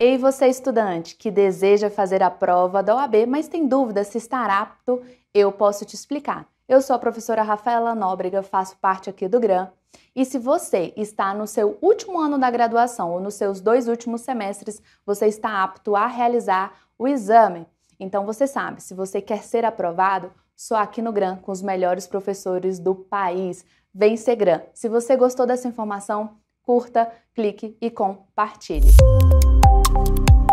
Ei, você estudante que deseja fazer a prova da OAB, mas tem dúvida se está apto, eu posso te explicar. Eu sou a professora Rafaela Nóbrega, faço parte aqui do GRAM. E se você está no seu último ano da graduação ou nos seus dois últimos semestres, você está apto a realizar o exame. Então você sabe, se você quer ser aprovado, só aqui no GRAM com os melhores professores do país. Vem ser GRAM. Se você gostou dessa informação, curta, clique e compartilhe. Bye.